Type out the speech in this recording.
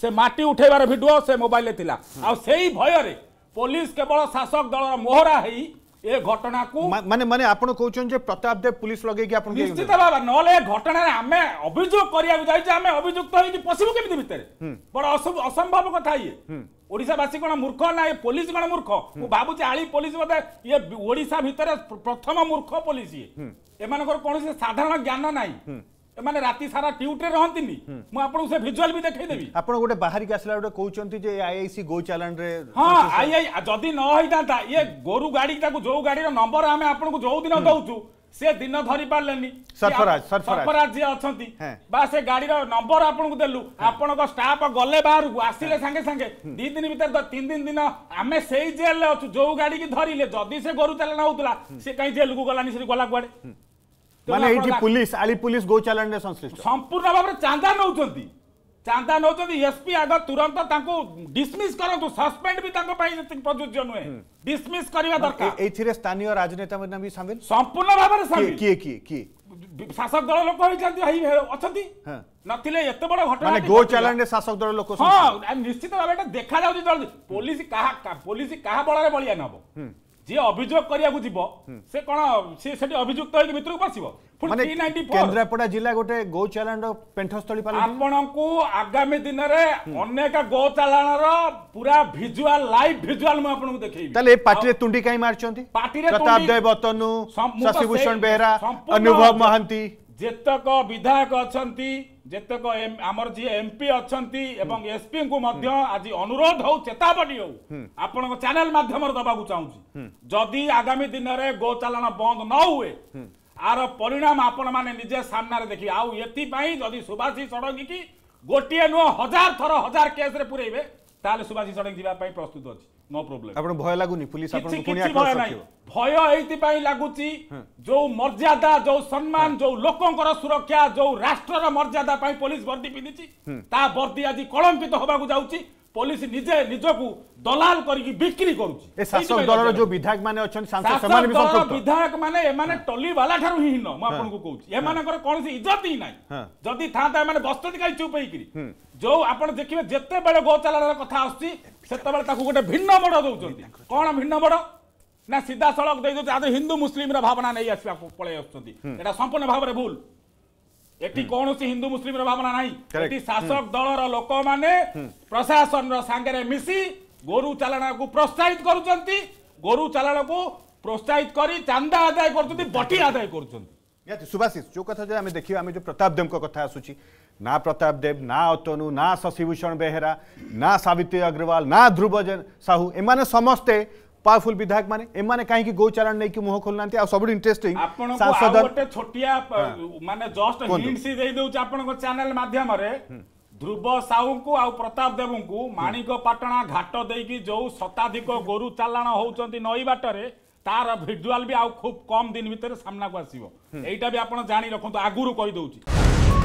সে মাটি উঠাইবার ভিডিও সে মোবাইলে লা সেই ভয়রে পুলিশ কেবল শাসক দলর মোহরা হই এ ঘটনাকু মানে মানে আপন কোচন যে প্রতাপ দেব পুলিশ লগাইকি আপন নিশ্চিত বাবা নলে ঘটনা আমি অভিযোগ করিয়া যাইছি আমি অভিযুক্ত হইছি পশিবু কেমিতি ভিতরে বড় অসম্ভব কথা ইয়ে ওড়িশাবাসী কোন মূর্খ না এ পুলিশ কোন মূর্খ মু ভাবুছি আলি পুলিশ বোধে ইয়ে ওড়িশা ভিতরে প্রথম মূর্খ পুলিশ ইয়ে এমানকর কোনসি সাধারণ জ্ঞান নাই এমানে রাতি সারা টিউটরে রহন্তিনি মু আপনকু সে ভিজুয়াল বি দেখাই দেবি আপন গোটে বাহারিকি আসলা গোটে কইচন্তি যে আইআইসি গো চালান রে হ্যাঁ আইআই যদি ন হইতান্তা ইয়ে গোরু গাড়ি তাকু যো গাড়ির নম্বর আমি আপনকু যো দিন দউচু সে দিন ধরি পারলেনি সরফরাজ সরফরাজ যে অছন্তি বা সে গাড়ির নম্বর আপনকু দেলু আপনক স্টাফ গলে বাহারকু আসিলে সাঙ্গে সাঙ্গে দি দিন ভিতর তিন দিন দিন আমি সেই জেল রে অছু যো গাড়ি কি ধরিলে যদি সে গোরু চালান হউতলা সে কাই জেল কু গলানি সে গলা কুয়াড়ে মানে এইটি পুলিশ আলি পুলিশ গোচালাণে সংশ্লিষ্ট সম্পূর্ণ ভাবে চাঁদা নৌচন্তি চাঁদা নৌচন্তি এসপি আগ তুরন্ত তাঙ্কু ডিসমিস করন্তু সাসপেন্ড বি তাঙ্ক পাই প্রযোজ্য নহে ডিসমিস করিবা দরকার এইথিরে স্থানীয় রাজনেতা মানে বি সামিল সম্পূর্ণ ভাবে সামিল কি কি কি শাসক দল লোক হইছন্তি অছন্তি নথিলে এত বড় ঘটনা মানে গোচালাণে শাসক দল লোক হ্যাঁ নিশ্চিত ভাবে এটা দেখা যাচ্ছে পুলিশ কাহা পুলিশ কাহা বলরে বলিয়া নব ଯିଏ ଅଭିଯୋଗ କରିବାକୁ ଯିବ ସେ କ'ଣ ସେ ସେଠି ଅଭିଯୁକ୍ତ ହେଇକି ଭିତରକୁ ପଶିବ କେନ୍ଦ୍ରାପଡ଼ା ଜିଲ୍ଲା ଗୋଟେ ଗୋଚାଲାଣର ପେଣ୍ଠସ୍ଥଳୀ ଆପଣଙ୍କୁ ଆଗାମୀ ଦିନରେ ଅନେକ ଗୋଚାଲାଣର ପୁରା ଭିଜୁଆଲ ଲାଇଭ ଭିଜୁଆଲ ମୁଁ ଆପଣଙ୍କୁ ଦେଖେଇବି ତାହେଲେ ପାର୍ଟିରେ ତୁଣ୍ଡି କାହିଁ ମାରିଛନ୍ତି ପାର୍ଟିରେ ପ୍ରତାପ ଦେବ ତନୁ ଶଶିଭୂଷଣ ବେହେରା ଅନୁଭବ ମହାନ୍ତି ଯେତେକ ବିଧାୟକ ଅଛନ୍ତି ଯେତେକ ଆମର ଯିଏ ଏମ୍ପି ଅଛନ୍ତି ଏବଂ ଏସ୍ପିଙ୍କୁ ମଧ୍ୟ ଆଜି ଅନୁରୋଧ ହଉ ଚେତାବନୀ ହଉ ଆପଣଙ୍କ ଚ୍ୟାନେଲ ମାଧ୍ୟମରେ ଦେବାକୁ ଚାହୁଁଛି ଯଦି ଆଗାମୀ ଦିନରେ ଗୋଚାଲାଣ ବନ୍ଦ ନ ହୁଏ ଆର ପରିଣାମ ଆପଣମାନେ ନିଜେ ସାମ୍ନାରେ ଦେଖିବେ ଆଉ ଏଥିପାଇଁ ଯଦି ସୁଭାଷୀ ଷଡ଼ଙ୍ଗୀକି ଗୋଟିଏ ନୁହଁ ହଜାର ଥର ହଜାର କେସ୍ରେ ପୁରେଇବେ ତାହେଲେ ସୁଭାଷୀ ଷଡ଼ଙ୍ଗୀ ଯିବା ପାଇଁ ପ୍ରସ୍ତୁତ ଅଛି নো প্রবলেম ଆପଣ ଭୟ ଲାଗୁନି ପୁଲିସ ଆପଣଙ୍କୁ ପୁଣି ଆକ୍ରମଣ କରିବ ଭୟ ଏଇଥିପାଇଁ ଲାଗୁଛି ଯୋଉ ମର୍ଯ୍ୟାଦା ଯୋଉ ସମ୍ମାନ ଯୋଉ ଲୋକଙ୍କର ସୁରକ୍ଷା ଯୋଉ ରାଷ୍ଟ୍ରର ମର୍ଯ୍ୟାଦା ପାଇଁ ପୋଲିସ ବର୍ଦ୍ଦି ପିନ୍ଧିଛି ତା ବର୍ଦ୍ଦି ଆଜି କଳଙ୍କିତ ହେବାକୁ ଯାଉଛି ପୋଲିସ ନିଜେ ନିଜକୁ ଦଲାଲ କରିକି ବିକ୍ରି କରୁଛି ଶାସକ ଦଳର ଯୋଉ ବିଧାୟକ ମାନେ ଅଛନ୍ତି ସାଂସଦ ସେମାନେ ବି ସଂପୃକ୍ତ ବିଧାୟକ ମାନେ ଏମାନେ ଟଲିବାଲା ଠାରୁ ହିଁ ହୀନ ମୁଁ ଆପଣଙ୍କୁ କହୁଛି ଏମାନଙ୍କର କୌଣସି ଇଜ୍ଜତ ହିଁ ନାହିଁ ଯଦି ଥାନ୍ତା ଏମାନେ ବସିଛନ୍ତି କାହିଁ ଚୁପ୍ ହେଇକିରି ଯୋଉ ଆପଣ ଦେଖିବେ ଯେତେବେଳେ ଗୋଚାଲାଣର କଥା ଆସୁଛି ସେତେବେଳେ ତାକୁ ଗୋଟେ ଭିନ୍ନ ଭିନ୍ନମଡ଼ ଦେଉଛନ୍ତି କ'ଣ ଭିନ୍ନମଡ଼ ନା ସିଧାସଳଖ ଦେଇଦେଉଛନ୍ତି ଆଦୌ ହିନ୍ଦୁ ମୁସଲିମର ଭାବନା ନେଇ ଆସିବାକୁ ପଳେଇ ଆସୁଛନ୍ତି ଏଟା ସମ୍ପୂର୍ଣ୍ଣ ଭାବରେ ଭୁଲ ଏଠି କୌଣସି ହିନ୍ଦୁ ମୁସଲିମର ଭାବନା ନାହିଁ ଏଠି ଶାସକ ଦଳର ଲୋକମାନେ ପ୍ରଶାସନର ସାଙ୍ଗରେ ମିଶି ଗୋରୁ ଚାଳନାକୁ ପ୍ରୋତ୍ସାହିତ କରୁଛନ୍ତି ଗୋରୁ ଚାଳନକୁ ପ୍ରୋତ୍ସାହିତ କରି ଚାନ୍ଦା ଆଦାୟ କରୁଛନ୍ତି ବଟି ଆଦାୟ କରୁଛନ୍ତି सुभाषिष जो कथा देखिए जो प्रताप देव कथा ना प्रताप ना अतनु ना शशिभूषण बेहरा ना सवित्री अग्रवाल ना ध्रुव साहू एम समस्ते पावरफुल विधायक मैंने कहीं गौचारण नहीं मुह खोल ना सब इंटरेस्टिंग ध्रुव साहू को आ प्रताप देव को माणिकपाटना घाट देक जो शताधिक गोर चालाण होती नई बाटर তার ଭିଜୁଆଲ ବି ଆଉ ଖୁବ୍ କମ୍ ଦିନ ଭିତରେ ସାମ୍ନାକୁ ଆସିବ ଏଇଟା ବି ଆପଣ ଜାଣି ରଖନ୍ତୁ ଆଗରୁ କହିଦେଉଛି